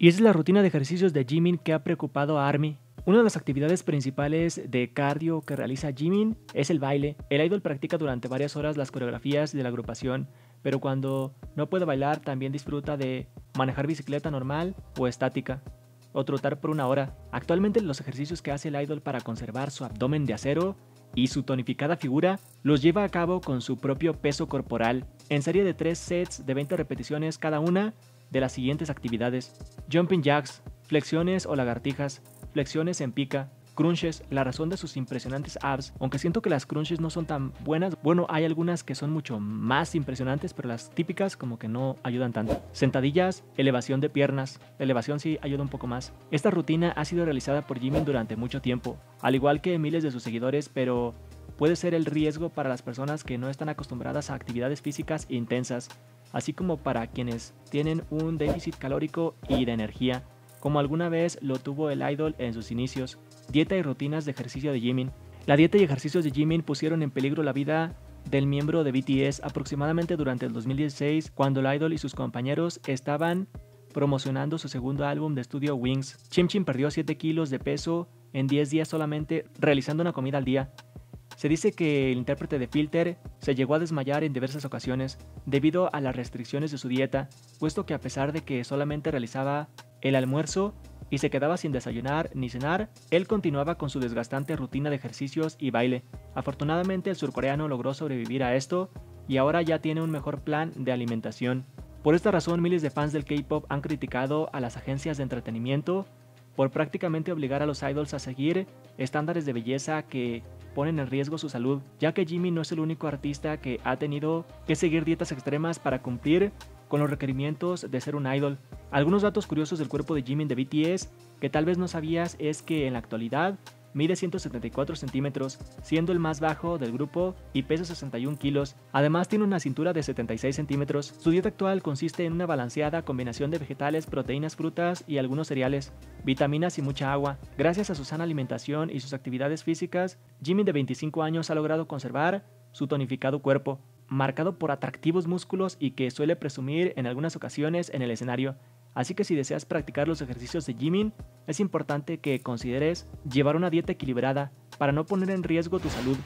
Y es la rutina de ejercicios de Jimin que ha preocupado a ARMY. Una de las actividades principales de cardio que realiza Jimin es el baile. El idol practica durante varias horas las coreografías de la agrupación, pero cuando no puede bailar también disfruta de manejar bicicleta normal o estática o trotar por una hora. Actualmente los ejercicios que hace el idol para conservar su abdomen de acero y su tonificada figura los lleva a cabo con su propio peso corporal en serie de 3 sets de 20 repeticiones cada una de las siguientes actividades. Jumping jacks, flexiones o lagartijas, flexiones en pica, crunches, la razón de sus impresionantes abs, aunque siento que las crunches no son tan buenas, bueno, hay algunas que son mucho más impresionantes, pero las típicas como que no ayudan tanto. Sentadillas, elevación de piernas, elevación sí ayuda un poco más. Esta rutina ha sido realizada por Jimin durante mucho tiempo, al igual que miles de sus seguidores, pero puede ser el riesgo para las personas que no están acostumbradas a actividades físicas intensas, así como para quienes tienen un déficit calórico y de energía, como alguna vez lo tuvo el idol en sus inicios. Dieta y rutinas de ejercicio de Jimin. La dieta y ejercicios de Jimin pusieron en peligro la vida del miembro de BTS aproximadamente durante el 2016, cuando el idol y sus compañeros estaban promocionando su segundo álbum de estudio Wings. Chim Chim perdió 7 kilos de peso en 10 días solamente realizando una comida al día. Se dice que el intérprete de Filter se llegó a desmayar en diversas ocasiones debido a las restricciones de su dieta, puesto que a pesar de que solamente realizaba el almuerzo y se quedaba sin desayunar ni cenar, él continuaba con su desgastante rutina de ejercicios y baile. Afortunadamente el surcoreano logró sobrevivir a esto y ahora ya tiene un mejor plan de alimentación. Por esta razón miles de fans del K-Pop han criticado a las agencias de entretenimiento por prácticamente obligar a los idols a seguir estándares de belleza que ponen en riesgo su salud, ya que Jimmy no es el único artista que ha tenido que seguir dietas extremas para cumplir con los requerimientos de ser un idol. Algunos datos curiosos del cuerpo de Jimmy de BTS que tal vez no sabías es que en la actualidad Mide 174 centímetros, siendo el más bajo del grupo y pesa 61 kilos. Además tiene una cintura de 76 centímetros. Su dieta actual consiste en una balanceada combinación de vegetales, proteínas, frutas y algunos cereales, vitaminas y mucha agua. Gracias a su sana alimentación y sus actividades físicas, Jimmy de 25 años ha logrado conservar su tonificado cuerpo, marcado por atractivos músculos y que suele presumir en algunas ocasiones en el escenario. Así que si deseas practicar los ejercicios de Jimin, es importante que consideres llevar una dieta equilibrada para no poner en riesgo tu salud.